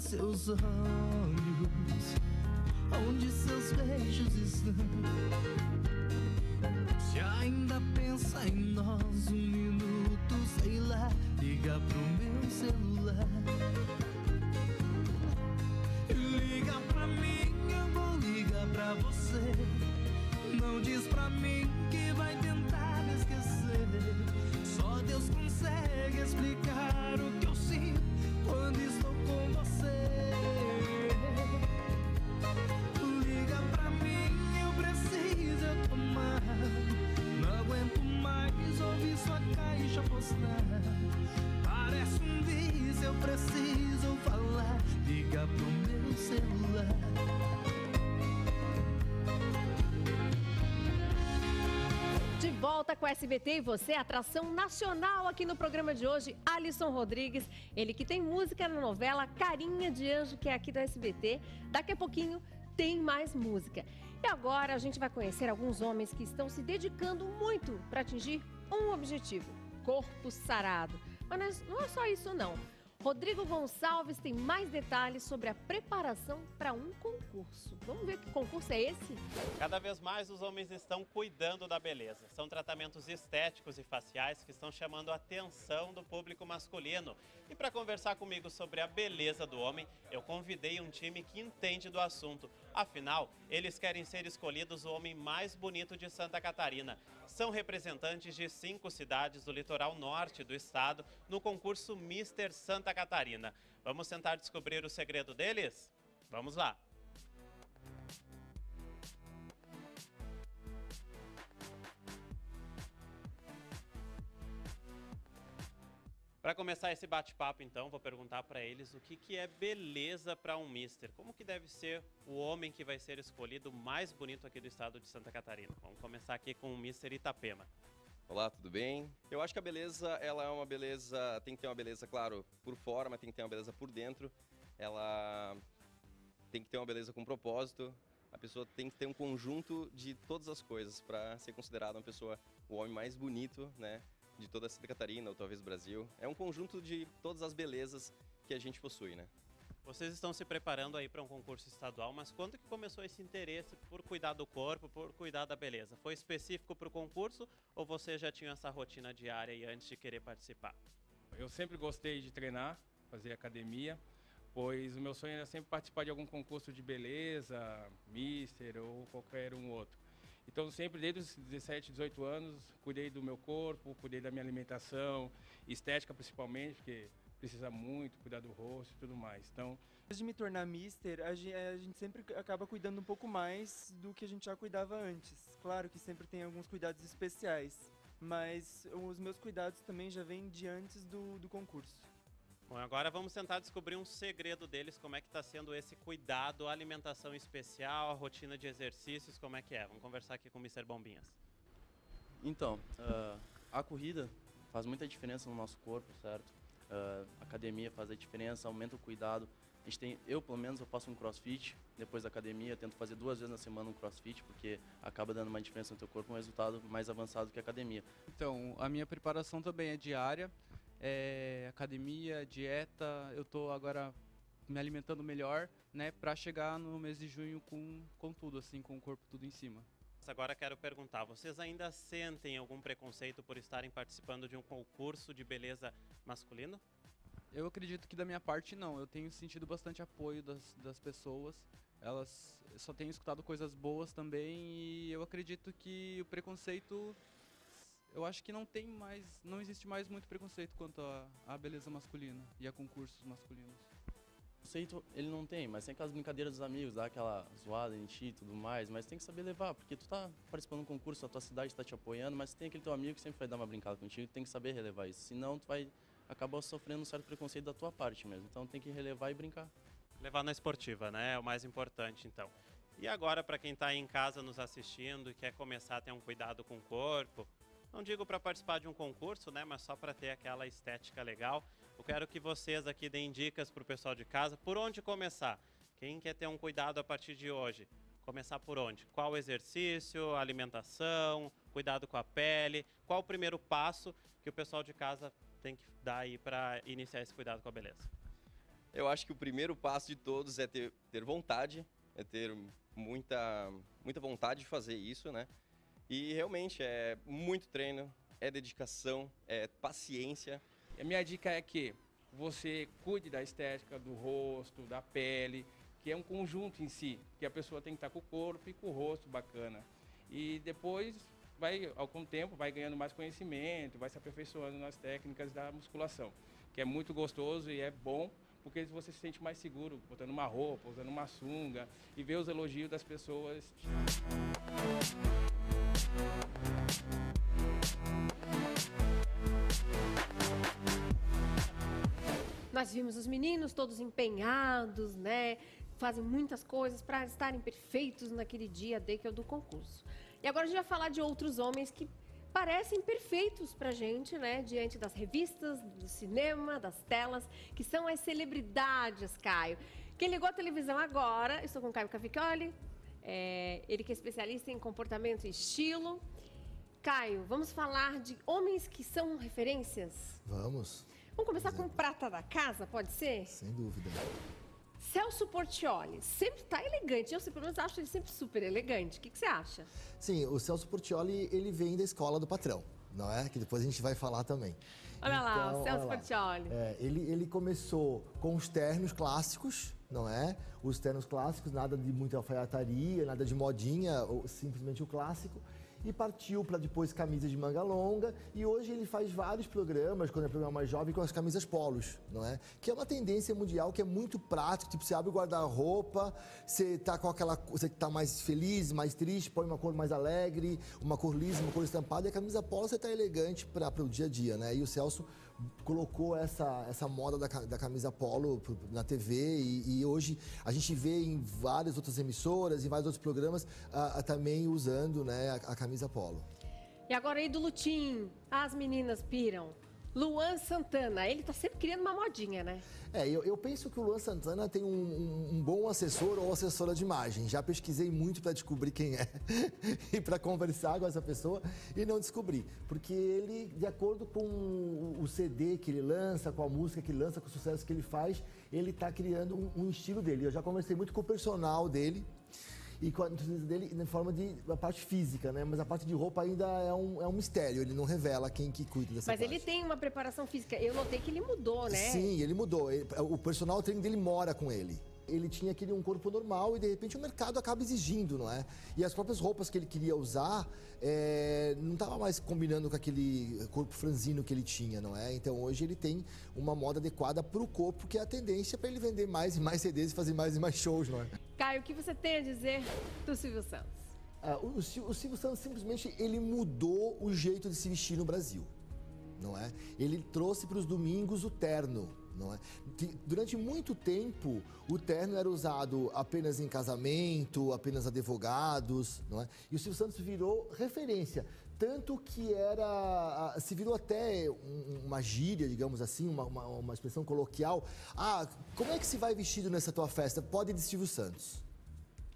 Seus olhos, onde seus beijos estão. Se ainda pensa em nós um minuto, sei lá, liga pro meu celular. Liga pra mim, eu vou ligar pra você. Com o SBT e você, atração nacional aqui no programa de hoje, Alisson Rodrigues. Ele que tem música na novela Carinha de Anjo, que é aqui do SBT. Daqui a pouquinho tem mais música. E agora a gente vai conhecer alguns homens que estão se dedicando muito para atingir um objetivo: corpo sarado. Mas não é só isso, não. Rodrigo Gonçalves tem mais detalhes sobre a preparação para um concurso. Vamos ver que concurso é esse? Cada vez mais os homens estão cuidando da beleza. São tratamentos estéticos e faciais que estão chamando a atenção do público masculino. E para conversar comigo sobre a beleza do homem, eu convidei um time que entende do assunto. Afinal, eles querem ser escolhidos o homem mais bonito de Santa Catarina. São representantes de cinco cidades do litoral norte do estado no concurso Mister Santa Catarina. Vamos tentar descobrir o segredo deles? Vamos lá! Para começar esse bate-papo, então, vou perguntar para eles o que, que é beleza para um mister. Como que deve ser o homem que vai ser escolhido mais bonito aqui do estado de Santa Catarina? Vamos começar aqui com o mister Itapema. Olá, tudo bem? Eu acho que a beleza, ela é uma beleza, tem que ter uma beleza, claro, por fora, mas tem que ter uma beleza por dentro. Ela tem que ter uma beleza com propósito. A pessoa tem que ter um conjunto de todas as coisas para ser considerada uma pessoa, o homem mais bonito, né, de toda Santa Catarina ou talvez Brasil. É um conjunto de todas as belezas que a gente possui, né? Vocês estão se preparando aí para um concurso estadual, mas quando que começou esse interesse por cuidar do corpo, por cuidar da beleza? Foi específico para o concurso ou você já tinha essa rotina diária e antes de querer participar? Eu sempre gostei de treinar, fazer academia, pois o meu sonho era sempre participar de algum concurso de beleza, mister ou qualquer um outro. Então, sempre desde os 17, 18 anos, cuidei do meu corpo, cuidei da minha alimentação, estética principalmente, porque precisa muito cuidar do rosto e tudo mais. Então, Antes de me tornar mister, a gen- a gente sempre acaba cuidando um pouco mais do que a gente já cuidava antes. Claro que sempre tem alguns cuidados especiais, mas os meus cuidados também já vêm de antes do, do concurso. Bom, agora vamos tentar descobrir um segredo deles, como é que está sendo esse cuidado, a alimentação especial, a rotina de exercícios, como é que é? Vamos conversar aqui com o Mr. Bombinhas. Então, ah, a corrida faz muita diferença no nosso corpo, certo? A academia faz a diferença, aumenta o cuidado. A gente tem, eu pelo menos eu faço um crossfit depois da academia, tento fazer duas vezes na semana um crossfit porque acaba dando uma diferença no teu corpo, um resultado mais avançado que a academia. Então, a minha preparação também é diária. É, academia, dieta, eu tô agora me alimentando melhor, né, para chegar no mês de junho com, com tudo, assim, com o corpo tudo em cima. Agora quero perguntar, vocês ainda sentem algum preconceito por estarem participando de um concurso de beleza masculino? Eu acredito que da minha parte não, eu tenho sentido bastante apoio das, das pessoas, elas só tenho escutado coisas boas também e eu acredito que o preconceito, eu acho que não tem mais, não existe mais muito preconceito quanto à beleza masculina e a concursos masculinos. Conceito ele não tem, mas tem aquelas brincadeiras dos amigos, dá aquela zoada em ti e tudo mais, mas tem que saber levar, porque tu tá participando de um concurso, a tua cidade está te apoiando, mas tem aquele teu amigo que sempre vai dar uma brincada contigo, tem que saber relevar isso, senão tu vai acabar sofrendo um certo preconceito da tua parte mesmo, então tem que relevar e brincar. Levar na esportiva, né? É o mais importante, então. E agora, para quem está aí em casa nos assistindo e quer começar a ter um cuidado com o corpo, não digo para participar de um concurso, né? Mas só para ter aquela estética legal. Eu quero que vocês aqui deem dicas para o pessoal de casa por onde começar. Quem quer ter um cuidado a partir de hoje? Começar por onde? Qual exercício, alimentação, cuidado com a pele? Qual o primeiro passo que o pessoal de casa tem que dar aí para iniciar esse cuidado com a beleza? Eu acho que o primeiro passo de todos é ter, ter vontade, é ter muita, muita vontade de fazer isso, né? E realmente é muito treino, é dedicação, é paciência. E a minha dica é que você cuide da estética do rosto, da pele, que é um conjunto em si, que a pessoa tem que estar com o corpo e com o rosto bacana. E depois vai, ao tempo, vai ganhando mais conhecimento, vai se aperfeiçoando nas técnicas da musculação, que é muito gostoso e é bom porque você se sente mais seguro botando uma roupa, usando uma sunga e ver os elogios das pessoas. Nós vimos os meninos todos empenhados, né? Fazem muitas coisas para estarem perfeitos naquele dia D que é o do concurso. E agora a gente vai falar de outros homens que parecem perfeitos pra gente, né? Diante das revistas, do cinema, das telas, que são as celebridades, Caio. Quem ligou a televisão agora, estou com o Caio Cavicchioli, é, ele que é especialista em comportamento e estilo. Caio, vamos falar de homens que são referências? Vamos, Vamos começar com o prata da casa, pode ser? sem dúvida. Celso Portioli, sempre tá elegante. Eu, pelo menos, acho ele sempre super elegante. O que, que você acha? Sim, o Celso Portioli, ele vem da escola do patrão, não é? Que depois a gente vai falar também. Olha lá, Então, o Celso lá. Portioli. É, ele, ele começou com os ternos clássicos, não é? Os ternos clássicos, nada de muita alfaiataria, nada de modinha, ou simplesmente o clássico. E partiu para depois camisas de manga longa. E hoje ele faz vários programas, quando é programa mais jovem, com as camisas polos, não é? Que é uma tendência mundial que é muito prática. Tipo, você abre o guarda-roupa, você tá com aquela. Você tá mais feliz, mais triste, põe uma cor mais alegre, uma cor lisa, uma cor estampada. E a camisa polo você tá elegante para o dia a dia, né? E o Celso colocou essa, essa moda da, da camisa polo na TV e, e hoje a gente vê em várias outras emissoras, em vários outros programas, ah, ah, também usando né, a, a camisa polo. E agora aí do Lutim, as meninas piram. Luan Santana, ele tá sempre criando uma modinha, né? É, eu, eu penso que o Luan Santana tem um, um- um bom assessor ou assessora de imagem. Já pesquisei muito para descobrir quem é e para conversar com essa pessoa e não descobri. Porque ele, de acordo com o, o CD que ele lança, com a música que ele lança, com o sucesso que ele faz, ele está criando um, um estilo dele. Eu já conversei muito com o personal dele e com a nutricionista dele na forma de a parte física, né? Mas a parte de roupa ainda é um, é um mistério. Ele não revela quem que cuida dessa Mas parte. ele tem uma preparação física. Eu notei que ele mudou, né? Sim, ele mudou. Ele- o personal trainer dele mora com ele. Ele tinha aquele um corpo normal e de repente o mercado acaba exigindo, não é? E as próprias roupas que ele queria usar é, não estava mais combinando com aquele corpo franzino que ele tinha, não é? Então hoje ele tem uma moda adequada para o corpo, que é a tendência para ele vender mais e mais CDs e fazer mais e mais shows, não é? Caio, o que você tem a dizer do Silvio Santos? Ah, o, o Sil- o Silvio Santos simplesmente ele mudou o jeito de se vestir no Brasil, não é? Ele trouxe para os domingos o terno, não é? Durante muito tempo o terno era usado apenas em casamento, apenas advogados, não é? E o Silvio Santos virou referência. Tanto que era. se virou até um- uma gíria, digamos assim, uma, uma, uma expressão coloquial. Ah, como é que se vai vestido nessa tua festa? Pode ir de Silvio Santos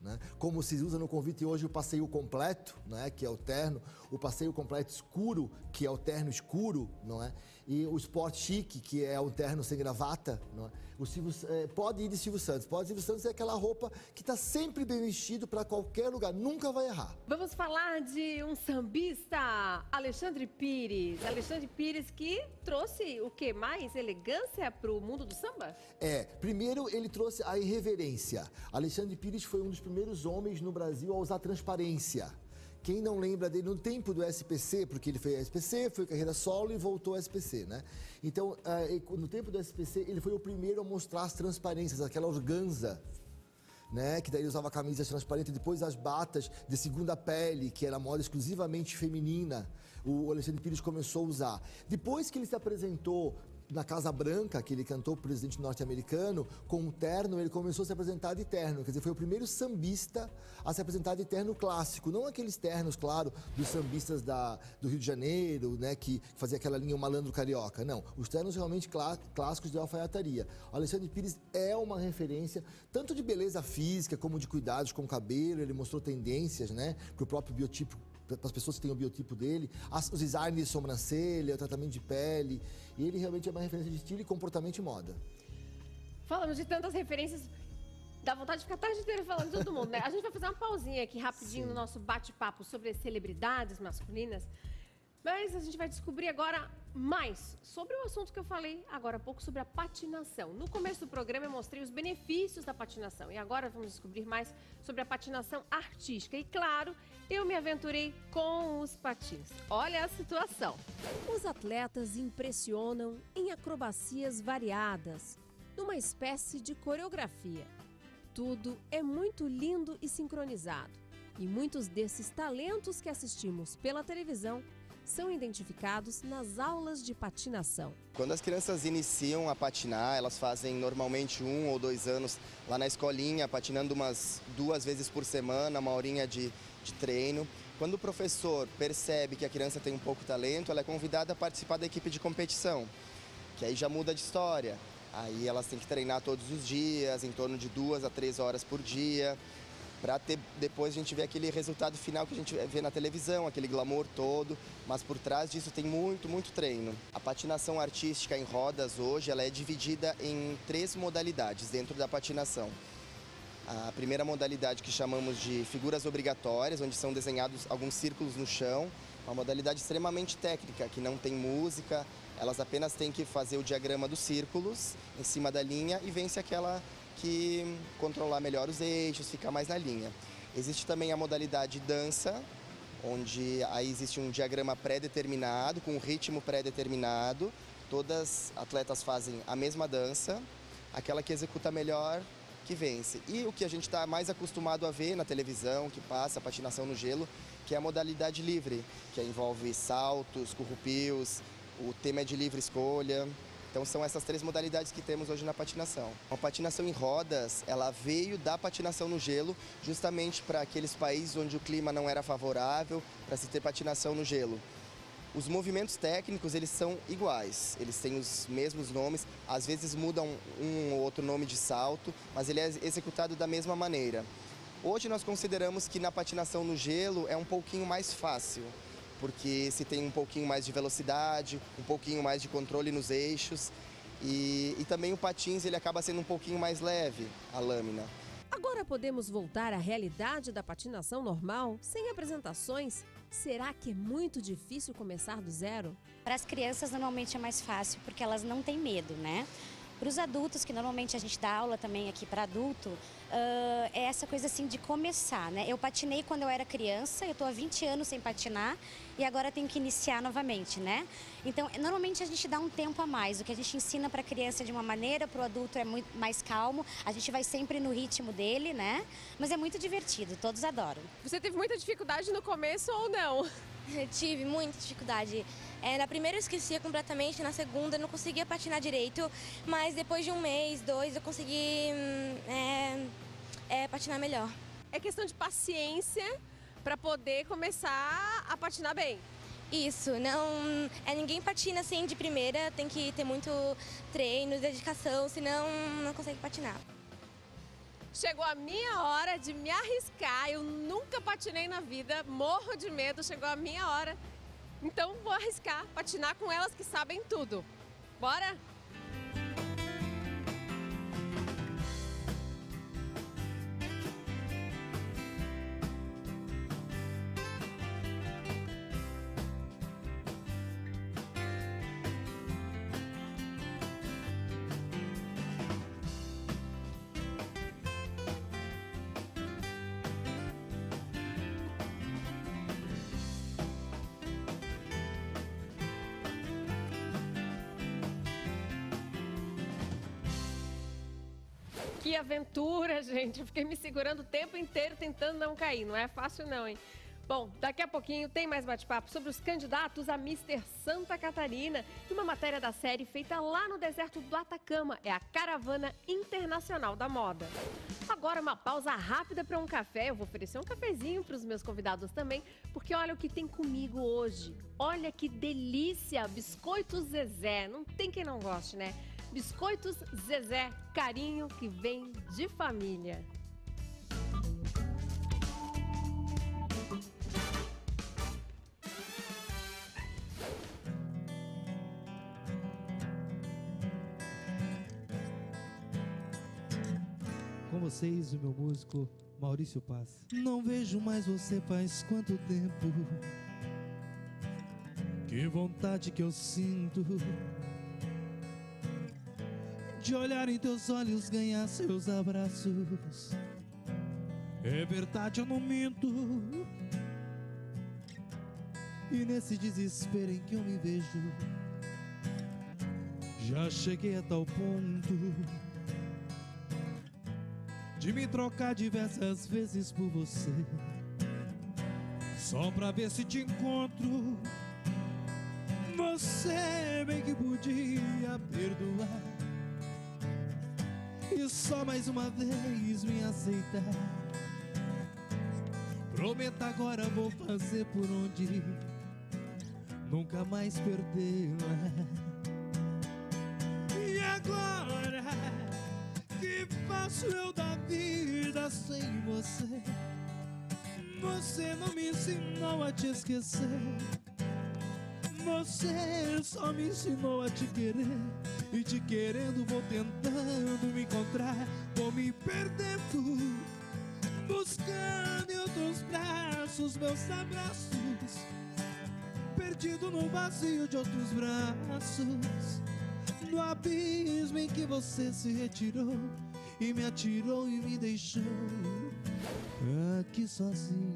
né? Como se usa no convite hoje o passeio completo, né? que é o terno, o passeio completo escuro, que é o terno escuro, não é? E o sport chique, que é o terno sem gravata, não é? O Silvio, eh, pode ir de Silvio Santos. Pode Silvio Santos é aquela roupa que está sempre bem vestido para qualquer lugar, nunca vai errar. Vamos falar de um sambista, Alexandre Pires. Alexandre Pires que trouxe o que mais elegância para o mundo do samba? É, primeiro ele trouxe a irreverência. Alexandre Pires foi um dos primeiros homens no Brasil a usar transparência. Quem não lembra dele no tempo do SPC, porque ele fez SPC, foi carreira solo e voltou ao SPC, né? Então, ah, no tempo do SPC, ele foi o primeiro a mostrar as transparências, aquela organza, né? Que daí usava camisas transparentes, depois as batas de segunda pele, que era moda exclusivamente feminina. O Alexandre Pires começou a usar. Depois que ele se apresentou na Casa Branca, que ele cantou para o presidente norte-americano, com um terno, ele começou a se apresentar de terno. Quer dizer, foi o primeiro sambista a se apresentar de terno clássico. Não aqueles ternos, claro, dos sambistas da, do Rio de Janeiro, né, que fazia aquela linha o malandro carioca. Não, os ternos realmente clá- clássicos de alfaiataria. O Alexandre Pires é uma referência, tanto de beleza física, como de cuidados com o cabelo. Ele mostrou tendências, né, para o próprio biotipo para as pessoas que têm o biotipo dele, as- os designs de sobrancelha, o tratamento de pele. E ele realmente é uma referência de estilo e comportamento e moda. Falamos de tantas referências. Dá vontade de ficar a tarde inteira falando de todo mundo, né? A gente vai fazer uma pausinha aqui rapidinho no nosso bate-papo sobre celebridades masculinas. Mas a gente vai descobrir agora mais sobre o assunto que eu falei agora há pouco sobre a patinação. No começo do programa eu mostrei os benefícios da patinação e agora vamos descobrir mais sobre a patinação artística. E claro, eu me aventurei com os patins. Olha a situação. Os atletas impressionam em acrobacias variadas, numa espécie de coreografia. Tudo é muito lindo e sincronizado. E muitos desses talentos que assistimos pela televisão são identificados nas aulas de patinação. Quando as crianças iniciam a patinar, elas fazem normalmente um ou dois anos lá na escolinha, patinando umas duas vezes por semana, uma horinha de, de treino. Quando o professor percebe que a criança tem um pouco de talento, ela é convidada a participar da equipe de competição, que aí já muda de história. Aí elas têm que treinar todos os dias, em torno de duas a três horas por dia para depois a gente ver aquele resultado final que a gente vê na televisão, aquele glamour todo, mas por trás disso tem muito, muito treino. A patinação artística em rodas hoje, ela é dividida em três modalidades dentro da patinação. A primeira modalidade que chamamos de figuras obrigatórias, onde são desenhados alguns círculos no chão, uma modalidade extremamente técnica, que não tem música, elas apenas têm que fazer o diagrama dos círculos em cima da linha e vence aquela que controlar melhor os eixos, ficar mais na linha. Existe também a modalidade dança, onde aí existe um diagrama pré-determinado, com um ritmo pré-determinado. Todas as atletas fazem a mesma dança, aquela que executa melhor que vence. E o que a gente está mais acostumado a ver na televisão, que passa, patinação no gelo, que é a modalidade livre, que envolve saltos, currupios, o tema é de livre escolha. Então são essas três modalidades que temos hoje na patinação. A patinação em rodas, ela veio da patinação no gelo, justamente para aqueles países onde o clima não era favorável para se ter patinação no gelo. Os movimentos técnicos, eles são iguais, eles têm os mesmos nomes, às vezes mudam um ou outro nome de salto, mas ele é executado da mesma maneira. Hoje nós consideramos que na patinação no gelo é um pouquinho mais fácil, porque se tem um pouquinho mais de velocidade, um pouquinho mais de controle nos eixos e, e também o patins ele acaba sendo um pouquinho mais leve, a lâmina. Agora podemos voltar à realidade da patinação normal, sem apresentações? Será que é muito difícil começar do zero? Para as crianças normalmente é mais fácil porque elas não têm medo, né? Para os adultos, que normalmente a gente dá aula também aqui para adulto, uh, é essa coisa assim de começar, né? Eu patinei quando eu era criança, eu estou há 20 anos sem patinar e agora tenho que iniciar novamente, né? Então, normalmente a gente dá um tempo a mais. O que a gente ensina para a criança de uma maneira, para o adulto é muito mais calmo. A gente vai sempre no ritmo dele, né? Mas é muito divertido, todos adoram. Você teve muita dificuldade no começo ou não? Eu tive muita dificuldade. É, na primeira eu esquecia completamente, na segunda eu não conseguia patinar direito, mas depois de um mês, dois, eu consegui hum, é, é, patinar melhor. É questão de paciência para poder começar a patinar bem. Isso, não é ninguém patina assim de primeira, tem que ter muito treino, dedicação, senão não consegue patinar. Chegou a minha hora de me arriscar. Eu nunca patinei na vida, morro de medo. Chegou a minha hora então vou arriscar patinar com elas que sabem tudo. Bora? Que aventura, gente. Eu fiquei me segurando o tempo inteiro tentando não cair. Não é fácil não, hein? Bom, daqui a pouquinho tem mais bate-papo sobre os candidatos a Mister Santa Catarina e uma matéria da série feita lá no deserto do Atacama. É a Caravana Internacional da Moda. Agora uma pausa rápida para um café. Eu vou oferecer um cafezinho para os meus convidados também, porque olha o que tem comigo hoje. Olha que delícia! Biscoitos Zezé. Não tem quem não goste, né? Biscoitos Zezé, carinho que vem de família. Com vocês, o meu músico Maurício Paz. Não vejo mais você faz quanto tempo? Que vontade que eu sinto de olhar em teus olhos, ganhar seus abraços. É verdade, eu não minto. E nesse desespero em que eu me vejo, já cheguei a tal ponto de me trocar diversas vezes por você, só pra ver se te encontro. Você só mais uma vez me aceitar. Prometo agora vou fazer por onde nunca mais perdê-la. E agora que faço eu da vida sem você? Você não me ensinou a te esquecer. Você só me ensinou a te querer. E te querendo vou tentando me encontrar. Vou me perdendo, buscando em outros braços meus abraços. Perdido no vazio de outros braços. No abismo em que você se retirou. E me atirou e me deixou aqui sozinho.